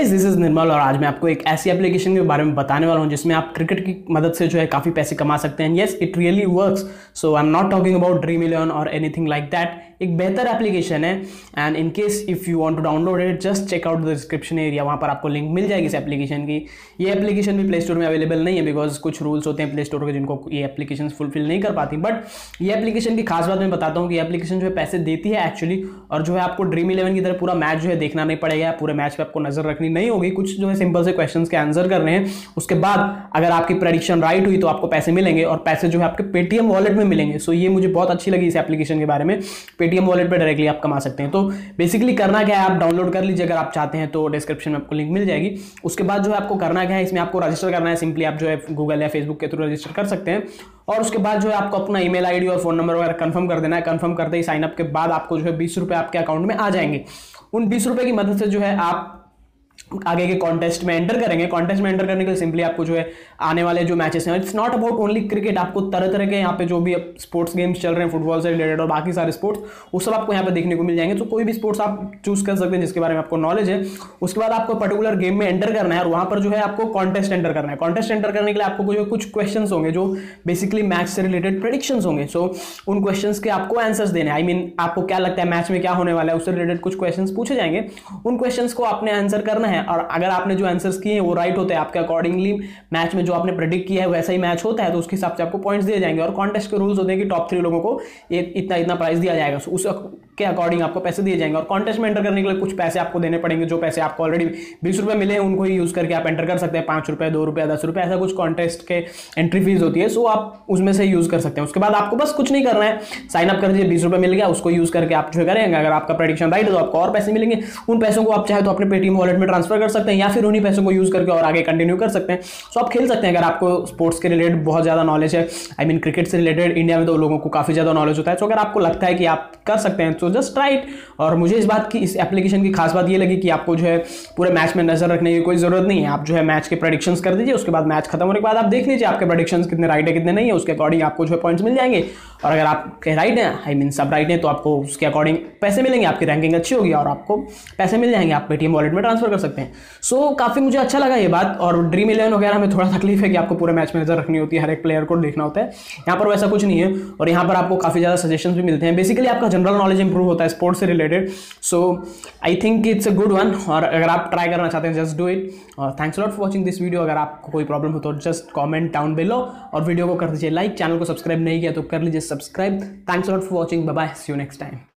निर्मल और आज मैं आपको एक ऐसी एप्लीकेशन के बारे में बताने वाला हूँ जिसमें आप क्रिकेट की मदद से जो है काफ़ी पैसे कमा सकते हैं। Yes it really works so I am not talking about Dream Eleven और एनीथिंग लाइक दैट एक बेहतर एप्लीकेशन है। And in case if you want to download it just check out the description area वहाँ पर आपको link मिल जाएगी इस application की। ये एप्लीकेशन भी प्ले स्टोर में अवेलेबल नहीं है बिकॉज़ कुछ रूल्स होते हैं प्ले स्टोर के जिनको ये एप्लीकेशन फुलफिल नहीं कर पाती। बट ये एप्लीकेशन की खास बात मैं बताता हूँ कि एप्लीकेशन जो है पैसे देती है एक्चुअली और जो है आपको ड्रीम इलेवन की तरह पूरा मैच जो है देखना नहीं पड़ेगा। पूरे मैच पर आपको नज़र रखनी नहीं होगी, कुछ जो है सिंपल से क्वेश्चन के आंसर करने हैं। उसके बाद अगर आपकी प्रडिक्शन राइट हुई तो आपको पैसे मिलेंगे और पैसे जो है आपके पेटीएम वॉलेट में मिलेंगे। सो ये मुझे बहुत अच्छी लगी इस एप्लीकेशन के बारे में। पेटीएम वॉलेट पर डायरेक्टली आप कमा सकते हैं। तो बेसिकली करना क्या है, आप डाउनलोड कर लीजिए। अगर आप चाहते हैं तो डिस्क्रिप्शन में आपको लिंक मिल जाएगी। उसके बाद जो है आपको करना क्या है, इसमें आपको रजिस्टर करना है। सिंपली आप जो है गूगल या फेसबुक के थ्रू रजिस्टर कर सकते हैं। और उसके बाद जो है आपको अपना ईमेल आईडी और फ़ोन नंबर वगैरह कंफर्म कर देना है। कंफर्म करते ही साइन अप के बाद आपको जो है बीस रुपये आपके अकाउंट में आ जाएँगे। उन बीस रुपये की मदद से जो है आप आगे के कॉन्टेस्ट में एंटर करेंगे। कॉन्टेस्ट में एंटर करने के लिए सिंपली आपको जो है, आने वाले जो मैचेस हैं it's not about only cricket आपको तरह तरह के यहाँ पे जो भी स्पोर्ट्स गेम्स चल रहे हैं फुटबॉल से रिलेटेड और बाकी सारे स्पोर्ट्स वो सब आपको यहाँ पे देखने को मिल जाएँगे। तो कोई भी स्पोर्ट्स आप चूज़ कर सकते हैं जिसके बारे में आपको नॉलेज है। उसके बाद आपको पर्टिकुलर गेम में एंटर करना है और वहाँ पर जो है आपको कॉन्टेस्ट एंटर करना है। कॉन्टेस्ट एंटर करने के लिए आपको जो कुछ क्वेश्चन होंगे, जो बेसिकली मैच से रिलेटेड प्रडिक्शन होंगे सो उन क्वेश्चन के आपको आंसर्स देने आई मीन आपको क्या लगता है मैच में क्या होने वाला है, उससे रिलेटेड कुछ क्वेश्चन पूछे जाएँगे। उन क्वेश्चन को आपने आंसर करना है। और अगर आपने जो आंसर्स किए हैं, वो राइट होते हैं आपके अकॉर्डिंगली मैच में जो आपने प्रेडिक्ट किया है, वैसा ही मैच होता है तो उसके हिसाब से आपको पॉइंट्स दिए जाएँगे। और कॉन्टेस्ट के रूल्स होते हैं कि टॉप थ्री लोगों को इतना इतना प्राइस दिया जाएगा। उस के अकॉर्डिंग आपको पैसे दिए जाएँगे। और कॉन्टेस्ट में एंटर करने के लिए कुछ पैसे आपको देने पड़ेंगे, जो पैसे आपको ऑलरेडी बीस रुपए मिले हैं उनको ही यूज़ करके आप एंटर कर सकते हैं। पाँच रुपए, दो रुपए, दस रुपए, ऐसा कुछ कॉन्टेस्ट के एंट्री फ़ीस होती है सो आप उसमें से यूज़ कर सकते हैं। उसके बाद आपको बस कुछ नहीं करना है। साइन अप कर दीजिए, बीस रुपए मिल गया, उसको यूज़ करके आप जो करेंगे। अगर आपका प्रेडिक्शन राइट है तो आपको और पैसे मिलेंगे। उन पैसों को आप चाहे तो अपने पेटीएम वॉलेट में ट्रांसफ़र कर सकते हैं, या फिर उन्हीं पैसों को यूज़ करके और आगे कंटिन्यू कर सकते हैं। सो आप खेल सकते हैं, अगर आपको स्पोर्ट्स के रिलेटेड बहुत ज़्यादा नॉलेज है। आई मीन क्रिकेट से रिलेटेड इंडिया में तो लोगों को काफ़ी ज़्यादा नॉलेज होता है। तो अगर आपको लगता है कि आप कर सकते हैं तो जस्ट राइट। और मुझे इस बात की इस एप्लीकेशन की खास बात ये लगी कि आपको जो है पूरे मैच में नज़र रखने की कोई ज़रूरत नहीं है। आप जो है मैच के प्रडिक्शन कर दीजिए उसके बाद मैच खत्म होने के बाद आप देख लीजिए आपके प्रडिक्शन कितने राइट है कितने नहीं है उसके अकॉर्डिंग आपको जो है पॉइंट्स मिल जाएँगे। और अगर आप राइट हैं आई मीन सब राइट है तो आपको उसके अकॉर्डिंग पैसे मिलेंगे आपकी रैंकिंग अच्छी होगी और आपको पैसे मिल जाएँगे आप पेटीएम वॉलेट में ट्रांसफ़र कर सकते हैं। सो so, काफ़ी मुझे अच्छा लगा ये बात और ड्रीम इलेवन वगैरह में थोड़ा तकलीफ़ है कि आपको पूरे मैच में नज़र रखनी होती है हर एक प्लेयर को देखना होता है। यहाँ पर वैसा कुछ नहीं है और यहाँ पर आपको काफ़ी ज़्यादा सजेशन भी मिलते हैं। बेसिकली आपका जनरल नॉलेज इंप्रूव होता है स्पोर्ट्स से related so I think it's a good one और अगर आप ट्राई करना चाहते हैं जस्ट डू इट और thanks lot for watching this video अगर आपको कोई प्रॉब्लम हो तो जस्ट कॉमेंट डाउन बिलो और वीडियो को कर दीजिए लाइक चैनल को सब्सक्राइब नहीं किया तो कर लीजिए subscribe thanks lot for watching bye see you next time